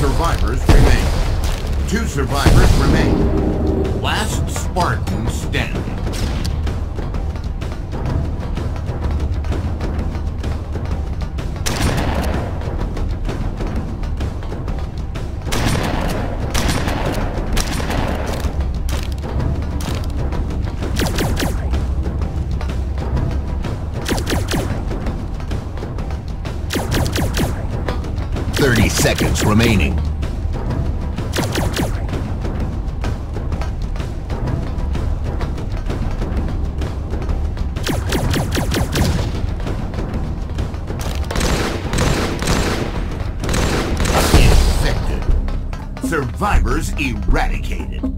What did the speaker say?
survivors remain. Two survivors remain. Last Spartan standing. Thirty seconds remaining. Infected. Survivors eradicated.